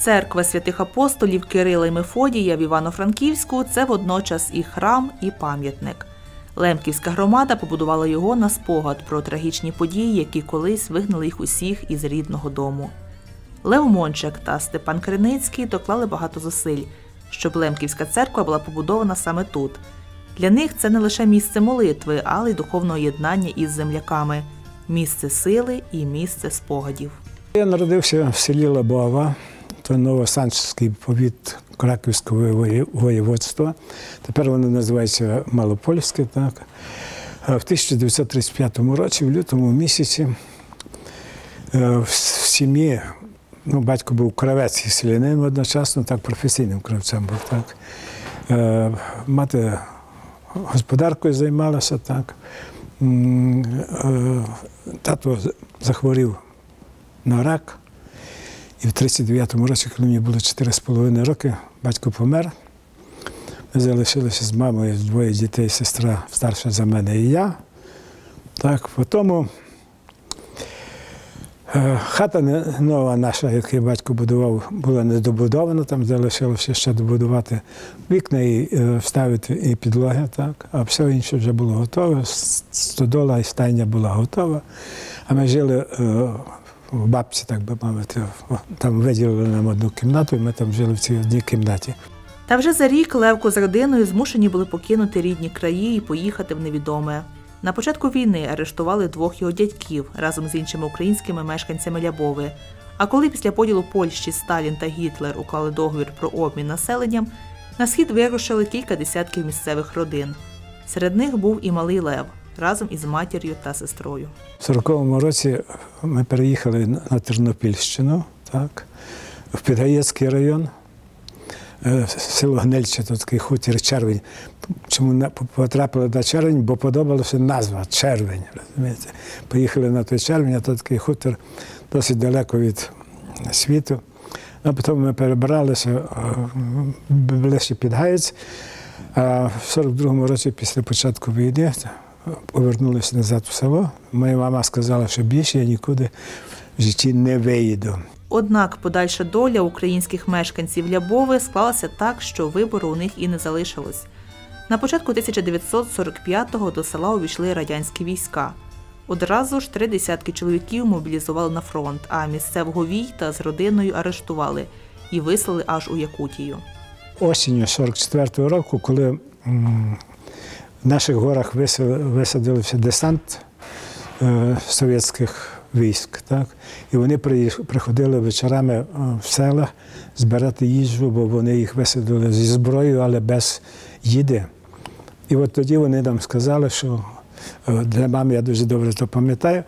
Церква святих апостолів Кирила і Мефодія в Івано-Франківську це водночас і храм, і пам'ятник. Лемківська громада побудувала його на спогад про трагічні події, які колись вигнали їх усіх із рідного дому. Лев Мончик та Степан Криницький доклали багато зусиль, щоб Лемківська церква була побудована саме тут. Для них це не лише місце молитви, але й духовного єднання із земляками, місце сили і місце спогадів. Я народився в селі Лабова, то Новосанчський повіт Краківського воєводства. Тепер воно називається Малопольське. Так. В 1935 році, в лютому місяці, е, в сім'ї, ну, батько був кравець і селянин одночасно, так професійним кравцем був. Так. Е, Мати господаркою займалася так. Е, Тато захворів на рак. І в 39-му році, коли мені було 4,5 роки, батько помер. Ми залишилися з мамою двоє дітей, сестра старша за мене і я. Так, потім е, хата нова наша, яку батько будував, була недобудована, там залишилося ще добудувати вікна і е, вставити і підлоги, так, а все інше вже було готове. Стодола і стайня була готова. А ми жили е, в бабці, так би мовити. Там виділили нам одну кімнату, і ми там жили в цій одній кімнаті. Та вже за рік Левко з родиною змушені були покинути рідні краї і поїхати в невідоме. На початку війни арештували двох його дядьків разом з іншими українськими мешканцями Лябови. А коли після поділу Польщі Сталін та Гітлер уклали договір про обмін населенням, на схід вирушили кілька десятків місцевих родин. Серед них був і малий Лев разом із матір'ю та сестрою. В 40-му році ми переїхали на Тернопільщину, так, в Підгаєцький район, е, село Гнельче, то такий хутір Червень. Чому потрапили на червень? Бо подобалася назва Червень. Розумієте? Поїхали на той червень, а то такий хутір досить далеко від світу. А потім ми перебралися е, ближче під Гаєць. А в 42-му році, після початку війни, повернулися назад в село. Моя мама сказала, що більше я нікуди в житті не виїду. Однак подальша доля українських мешканців Лябови склалася так, що вибору у них і не залишилось. На початку 1945-го до села увійшли радянські війська. Одразу ж три десятки чоловіків мобілізували на фронт, а місцевого війта з родиною арештували і вислали аж у Якутію. Осінню 44-го року, коли в наших горах висадився десант е, совєтських військ, так? і вони приходили вечорами е, в села збирати їжу, бо вони їх висадили зі зброєю, але без їди. І от тоді вони нам сказали, що е, для мами я дуже добре то пам'ятаю,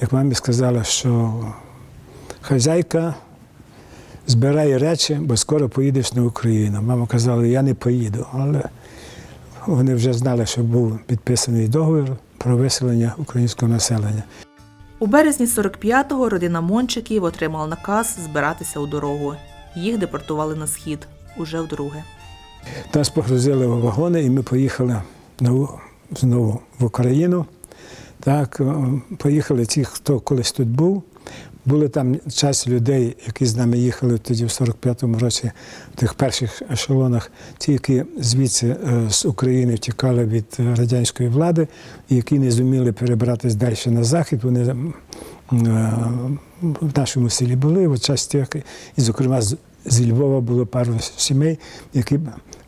як мамі сказали, що хазяйка збирай речі, бо скоро поїдеш на Україну. Мама казала, я не поїду, але вони вже знали, що був підписаний договір про виселення українського населення. У березні 45-го родина Мончиків отримала наказ збиратися у дорогу. Їх депортували на схід уже вдруге. Нас погрузили в вагони, і ми поїхали знову, в Україну. Так, поїхали ті, хто колись тут був. Були там часть людей, які з нами їхали тоді в 45-му році, в тих перших ешелонах, ті, які звідси е, з України втікали від е, радянської влади, які не зуміли перебратися далі на захід. Вони е, в нашому селі були, от часть і, зокрема, з, Львова було пару сімей, які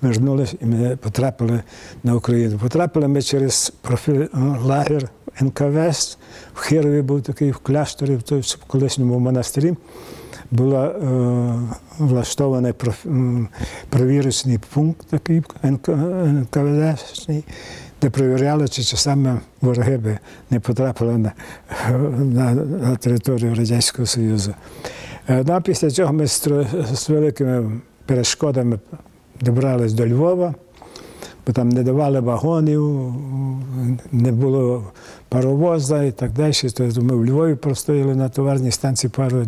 вернулися і ми потрапили на Україну. Потрапили ми через профіль лагер НКВС. В Хирові був такий в кляшторі, в той колишньому монастирі. Була е, влаштований провірочний пункт такий НКВС, де перевіряли, чи часами вороги би не потрапили на, на, на територію Радянського Союзу. Е, Ну, після цього ми з, з великими перешкодами добрались до Львова, бо там не давали вагонів, не було паровоза і так далі. Тобто ми в Львові простояли на товарній станції пару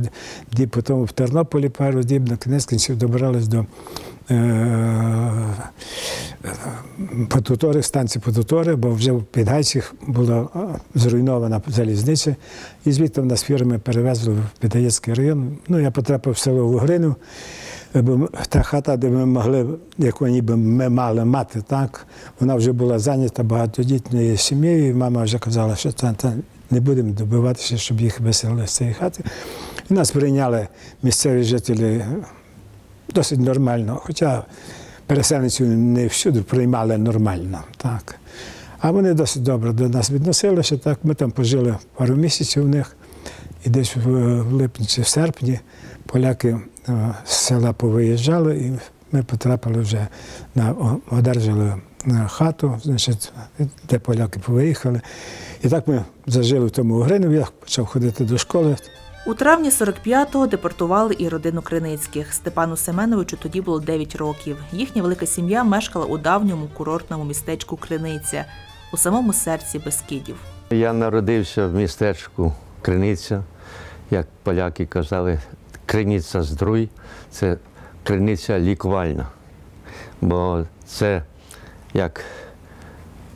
діб, потім в Тернополі пару діб, на кінець добрались до Потутори, станції Потутори, бо вже в Підгайцях була е, зруйнована залізниця, і звідти нас фірми перевезли в Підгаєцький район. Ну, я потрапив в село Вугрину, бо та хата, де ми могли, яку ніби ми мали мати, так, вона вже була зайнята багатодітною сім'єю, і мама вже казала, що та, та, не будемо добиватися, щоб їх виселили з цієї хати. І нас прийняли місцеві жителі досить нормально, хоча переселенців не всюди приймали нормально. Так. А вони досить добре до нас відносилися. Так. Ми там пожили пару місяців у них, і десь в липні чи в серпні поляки з села повиїжджали, і ми потрапили вже на одержали е, хату, значить, де поляки повиїхали. І так ми зажили в тому Угрину, я почав ходити до школи. У травні 45-го депортували і родину Криницьких. Степану Семеновичу тоді було 9 років. Їхня велика сім'я мешкала у давньому курортному містечку Криниця у самому серці Бескидів. Я народився в містечку Криниця, як поляки казали, криниця здруй це криниця лікувальна. Бо це як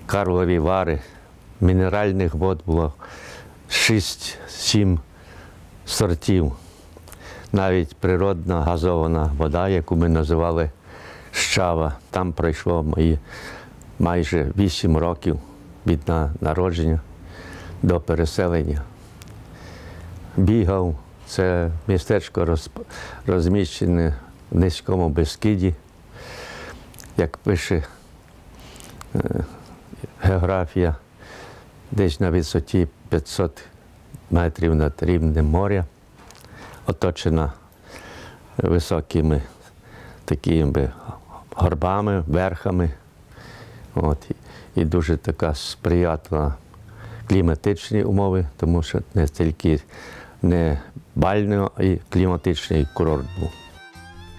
карлові вари, мінеральних вод було 6-7 сортів. Навіть природна газована вода, яку ми називали щава. Там пройшло мої майже 8 років від народження до переселення. Бігав, це містечко розміщене в низькому Бескиді, як пише е, географія, десь на висоті 500 метрів над рівнем моря, оточена високими такими горбами, верхами. От, І дуже така сприятлива кліматичні умови, тому що не тільки не бальний, а й кліматичний курорт був.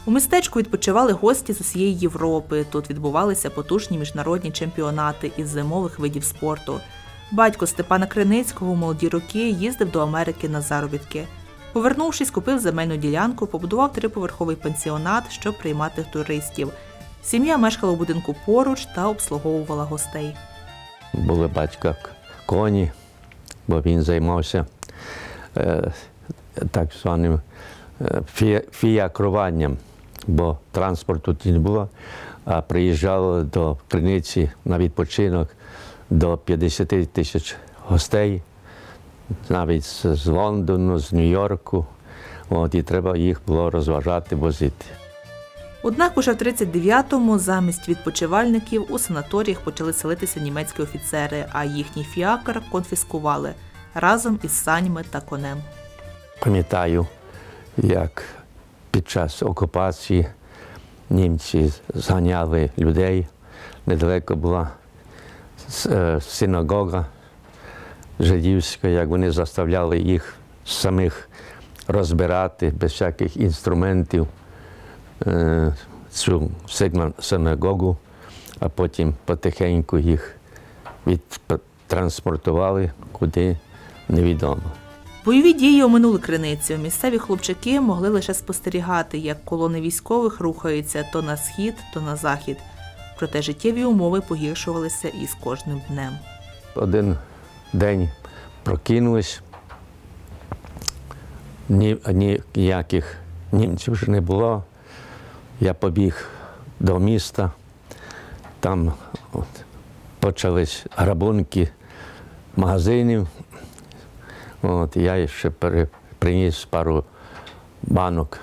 У містечку відпочивали гості з усієї Європи. Тут відбувалися потужні міжнародні чемпіонати із зимових видів спорту. Батько Степана Криницького у молоді роки їздив до Америки на заробітки. Повернувшись, купив земельну ділянку, побудував триповерховий пансіонат, щоб приймати туристів. Сім'я мешкала у будинку поруч та обслуговувала гостей. Були батька коні, бо він займався так званим е, фіякруванням, бо транспорту тут не було, а приїжджали до криниці на відпочинок до 50 тисяч гостей, навіть з Лондону, з Нью-Йорку. І треба їх було розважати, возити. Однак уже в 39-му замість відпочивальників у санаторіях почали селитися німецькі офіцери, а їхній фіакр конфіскували разом із санями та конем. Пам'ятаю, як під час окупації німці зганяли людей. Недалеко була Е, синагога жидівська, як вони заставляли їх самих розбирати без всяких інструментів е, цю синагогу, а потім потихеньку їх відтранспортували куди невідомо. Бойові дії оминули криницю. Місцеві хлопчаки могли лише спостерігати, як колони військових рухаються то на схід, то на захід проте життєві умови погіршувалися із кожним днем. Один день прокинулись, ні, ніяких німців вже не було. Я побіг до міста, там от, почались грабунки магазинів. От, Я ще приніс пару банок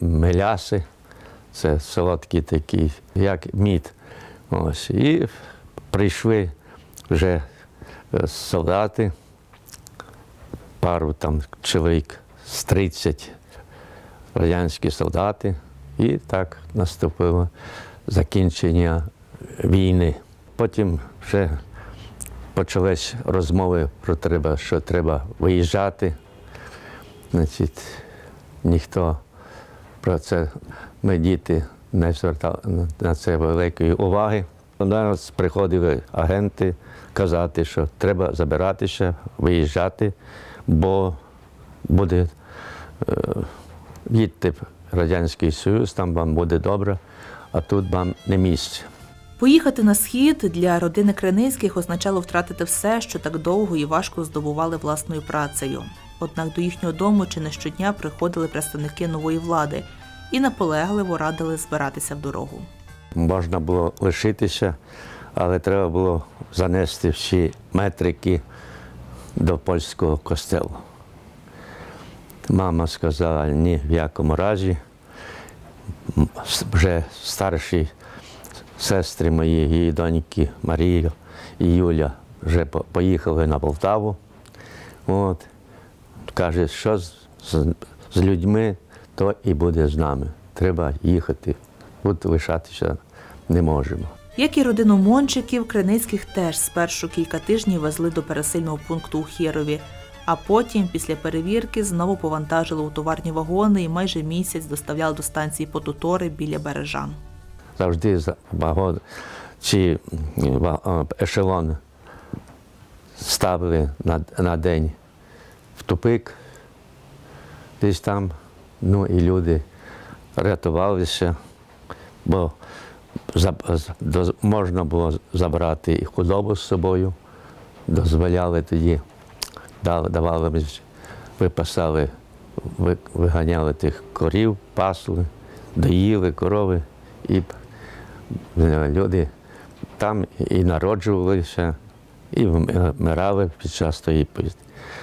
меляси. Це солодкий такий, як мід. Ось. І прийшли вже е, солдати, пару там чоловік з 30 радянські солдати. І так наступило закінчення війни. Потім вже почались розмови про те, що треба виїжджати. Значить, Ніхто про це ми діти не звертали на це великої уваги. До нас приходили агенти казати, що треба забиратися, виїжджати, бо буде е, їдьте в Радянський Союз, там вам буде добре, а тут вам не місце. Поїхати на схід для родини Криницьких означало втратити все, що так довго і важко здобували власною працею. Однак до їхнього дому чи не щодня приходили представники нової влади і наполегливо радили збиратися в дорогу. Можна було лишитися, але треба було занести всі метрики до польського костелу. Мама сказала, ні в якому разі. Вже старші сестри мої, її доньки Марія і Юля вже поїхали на Полтаву. От. Каже, що з, з, з людьми, то і буде з нами. Треба їхати. Тут лишатися не можемо. Як і родину Мончиків, Криницьких теж спершу кілька тижнів везли до пересильного пункту у Хєрові, а потім, після перевірки, знову повантажили у товарні вагони і майже місяць доставляли до станції Потутори біля Бережан. Завжди за вагон чи м, ешелон ставили на, на день в тупик, десь там. Ну і люди рятувалися, бо можна було забрати і худобу з собою, дозволяли тоді, давали, випасали, ви- виганяли тих корів, пасли, доїли корови, і е, люди там і народжувалися, і вмирали під час тої поїздки.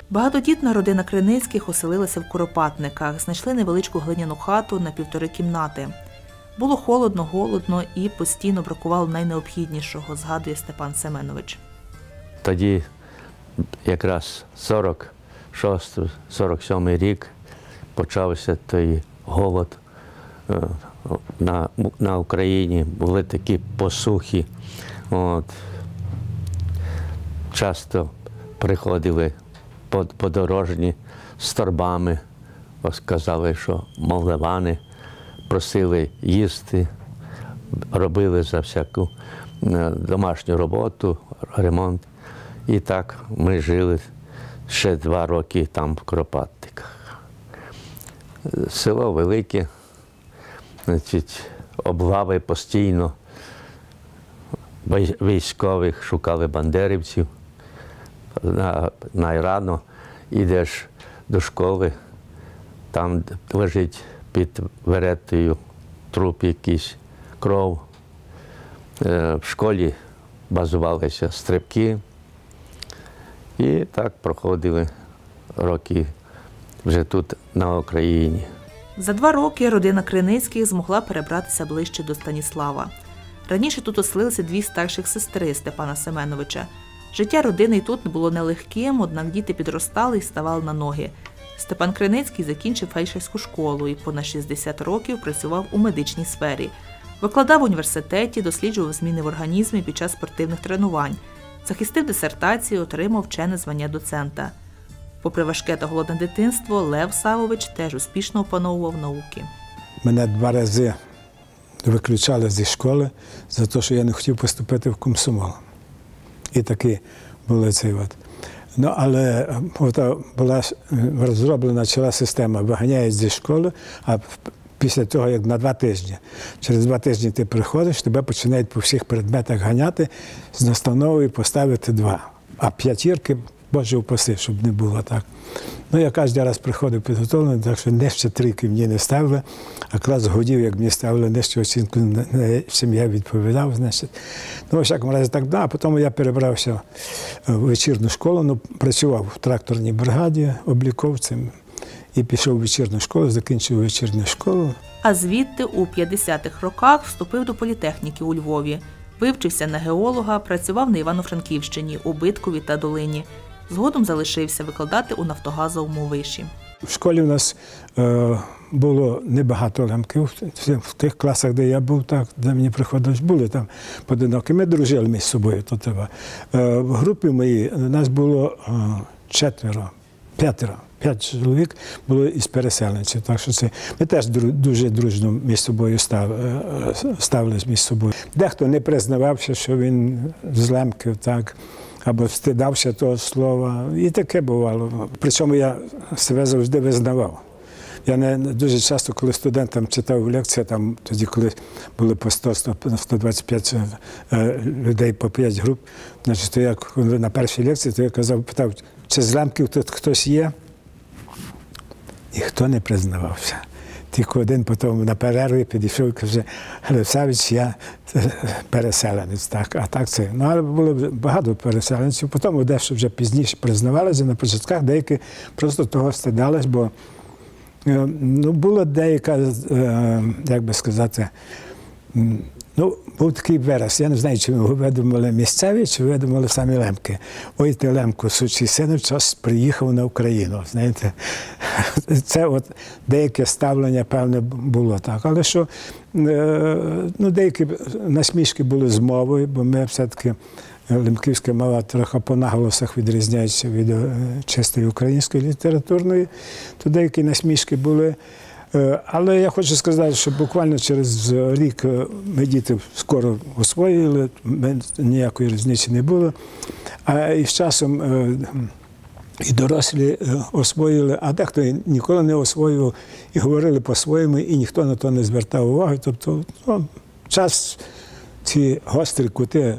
Багатодітна родина Криницьких оселилася в Куропатниках, знайшли невеличку глиняну хату на півтори кімнати. Було холодно, голодно і постійно бракувало найнеобхіднішого, згадує Степан Семенович. Тоді якраз 46-47 рік почався той голод е, на, на Україні. Були такі посухи. От. Часто приходили под- подорожні з торбами, Ось казали, що молдавани просили їсти, робили за всяку е, домашню роботу, ремонт. І так ми жили ще два роки там в Кропатниках. Село велике, значить, облави постійно. Військових шукали бандерівців. На, найрано йдеш до школи, там лежить під веретою труп якийсь, кров. Е, В школі базувалися стрибки. І так проходили роки вже тут на Україні. За два роки родина Криницьких змогла перебратися ближче до Станіслава. Раніше тут оселилися дві старших сестри Степана Семеновича. Життя родини й тут було нелегким, однак діти підростали і ставали на ноги. Степан Криницький закінчив фельдшерську школу і понад 60 років працював у медичній сфері. Викладав в університеті, досліджував зміни в організмі під час спортивних тренувань. Захистив дисертацію, отримав вчене звання доцента. Попри важке та голодне дитинство, Лев Савович теж успішно опановував науки. Мене два рази виключали зі школи за те, що я не хотів поступити в комсомол. І такі були цей от. Ну, але е, е, була е, розроблена ціла система, виганяють зі школи, а після того, як на два тижні, через два тижні ти приходиш, тебе починають по всіх предметах ганяти з настановою поставити два. А п'ятірки, Боже упаси, щоб не було так. Ну, я кожен раз приходив підготовлений, так що нижче трійки мені не ставили, а клас годів, як мені ставили нижчу оцінку, на- на я відповідав. Значить. Ну, у всякому разі, так, да. а потім я перебрався в вечірню школу, ну, працював в тракторній бригаді обліковцем і пішов в вечірню школу, закінчив вечірню школу. А звідти у 50-х роках вступив до політехніки у Львові. Вивчився на геолога, працював на Івано-Франківщині, у Биткові та Долині. Згодом залишився викладати у нафтогазовому виші. В школі у нас е, було небагато лемків. В, тих класах, де я був, так, де мені приходилось, були там поодинокі. Ми дружили між собою. То треба. Е, в групі моїй нас було е, четверо, п'ятеро. П'ять чоловік було із переселенців. Так що це ми теж дуже дружно між собою став, е, е, ставились між собою. Дехто не признавався, що він з лемків, так або стидався того слова. І таке бувало. Причому я себе завжди визнавав. Я не дуже часто, коли студентам читав лекції, там тоді, коли були по 100, 100 125 е, людей по 5 груп, значить, то я на першій лекції, то я казав, питав, чи з лемків тут хтось є? Ніхто не признавався. Тільки один потім на перерві підійшов і каже, Грицевич, я переселенець. Так, а так це. Ну, але було багато переселенців. Потім дещо вже пізніше признавалися на початках, деякі просто того стидались, бо ну, була деяка, як би сказати, Ну, був такий вираз. Я не знаю, чи його видумали місцеві, чи видумали самі лемки. Ой, ти лемко, сучий син, час приїхав на Україну. Знаєте, це от деяке ставлення, певне, було так. Але що е, ну, деякі насмішки були з мовою, бо ми все-таки лемківська мова трохи по наголосах відрізняється від е, чистої української літературної, то деякі насмішки були. Е, Але я хочу сказати, що буквально через рік е, ми діти скоро освоїли, ніякої різниці не було. А і з часом е, і дорослі освоїли, а дехто ніколи не освоював і говорили по-своєму, і ніхто на то не звертав уваги. Тобто ну, час ці гострі кути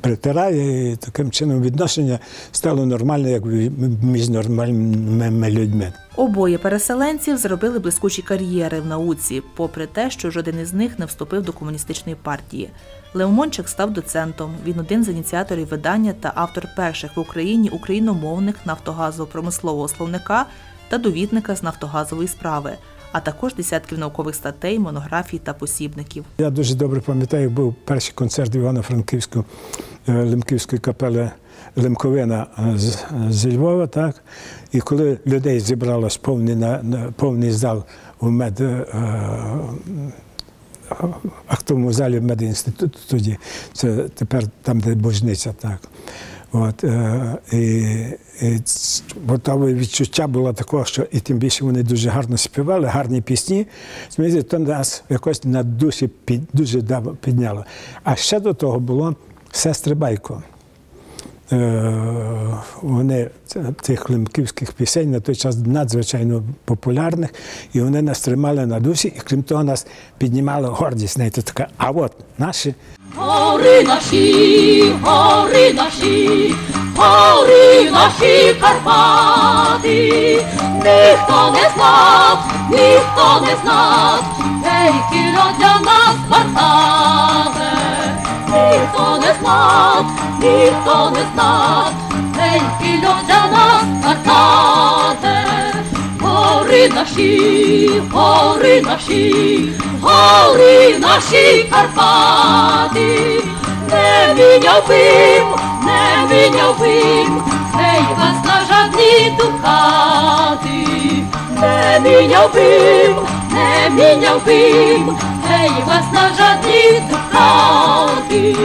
притирає, і таким чином відношення стало нормальне, як між нормальними людьми. Обоє переселенців зробили блискучі кар'єри в науці, попри те, що жоден із них не вступив до комуністичної партії. Леомончик став доцентом. Він один з ініціаторів видання та автор перших в Україні україномовних нафтогазово-промислового словника та довідника з нафтогазової справи, а також десятків наукових статей, монографій та посібників. Я дуже добре пам'ятаю, був перший концерт Івано-Франківської е, Лемківської капели Лемковина е, з, зі Львова, так? І коли людей зібралось повний, на, повний зал у мед, е, актовому залі медінституту тоді, це тепер там, де божниця, так. От, е, і, там відчуття було такого, що і тим більше вони дуже гарно співали, гарні пісні. Змінити, то нас якось на душі під, дуже підняло. А ще до того було сестри Байко. Е, Вони цих лемківських пісень на той час надзвичайно популярних, і вони нас тримали на душі, і крім того, нас піднімала гордість. Знаєте, така, а от наші Гори наші, гори наші, гори наші Карпати, ніхто не знав, ніхто не знав, деякі для нас вартаве, ніхто не знав, ніхто не знав, деякі для нас вартаве. Гори наші, гори наші, гори наші Карпати, не міняв не міняв бим, ей вас на жадні дукати, не міняв бим, не міняв ей вас на жадні дукати,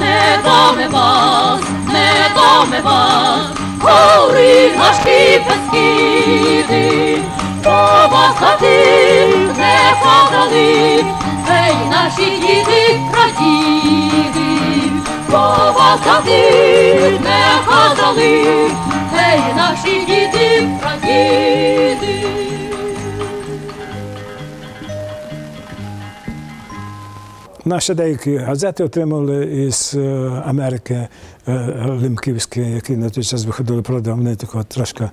не доме вас, не доме вас, гори наші пескіди, до вас хати не подали, ей наші діти прадіди, до вас хати не подали, ей наші діти прадіди. Наші деякі газети отримали із е, Америки е, Лемківські, які на той час виходили, правда, вони такого трошки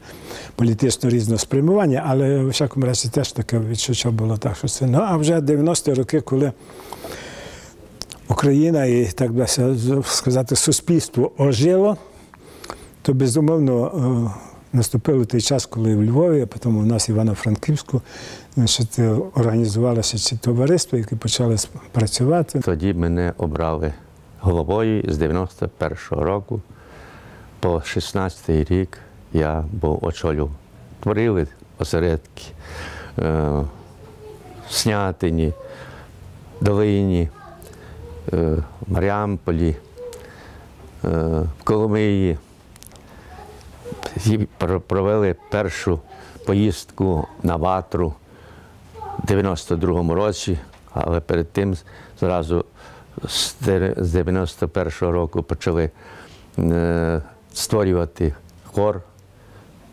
політично різного спрямування, але в всякому разі теж таке відчуття було так, що це. Ну а вже 90-ті роки, коли Україна і так би сказати, суспільство ожило, то безумовно е, наступив той час, коли в Львові, а потім у нас Івано-Франківську, е, організувалося ці товариства, які почали працювати. Тоді мене обрали головою з 91-го року. По 16-й рік я був очолював. Творили осередки е, Снятині, Долині, е, Маріамполі, е, Коломиї. Провели першу поїздку на ватру в 92-му році, але перед тим зразу з де- 91-го року почали е, створювати хор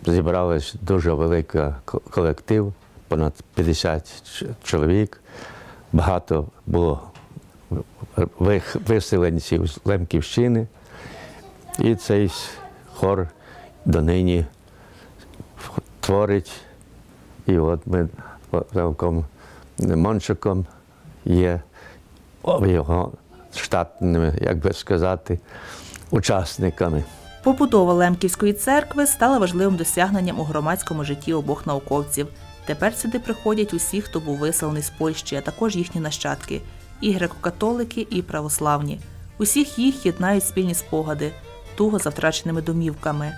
зібралась дуже великий колектив, понад 50 чоловік. Багато було виселенців з Лемківщини. І цей хор донині творить. І от ми Левком Мончиком є його штатними, як би сказати, учасниками. Побудова Лемківської церкви стала важливим досягненням у громадському житті обох науковців. Тепер сюди приходять усі, хто був виселений з Польщі, а також їхні нащадки і греко-католики, і православні. Усіх їх єднають спільні спогади, туго за втраченими домівками,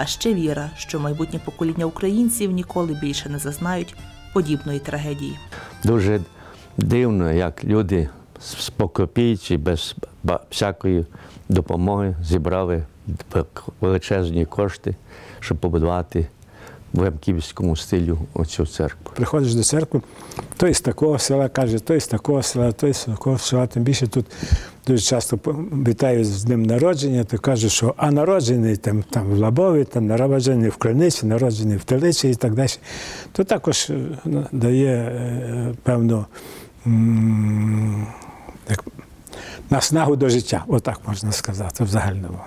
а ще віра, що майбутнє покоління українців ніколи більше не зазнають подібної трагедії. Дуже дивно, як люди з покопійці без всякої допомоги зібрали величезні кошти, щоб побудувати в лемківському стилю оцю церкву. Приходиш до церкви, той з такого села каже, той з такого села, той з такого села. Тим більше тут дуже часто вітають з днем народження, то кажуть, що а народжений там, там в Лабові, там народжений в Криниці, народжений в Телиці і так далі. То також е, ну, дає е, певну як, наснагу до життя, отак можна сказати, в загальному.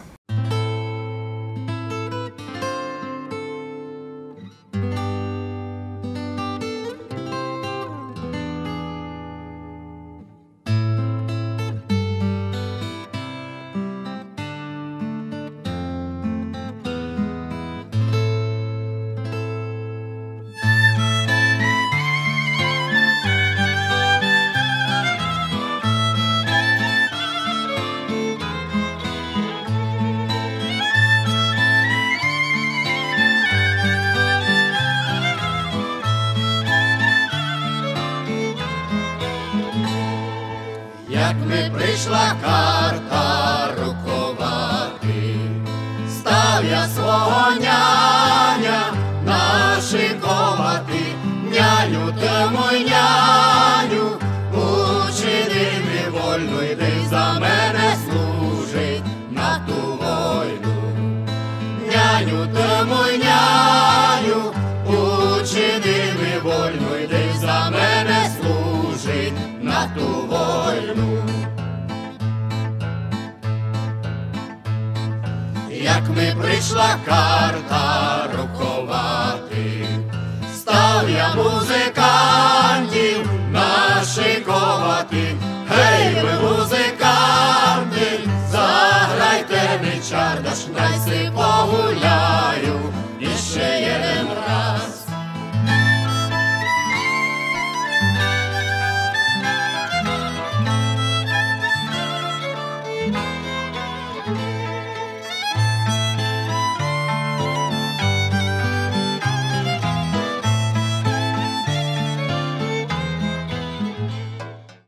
войну. як ми прийшла карта рокувати, став я музикантів нашиковати, гей, ви музиканти, заграйте меча, даш найси погуляю.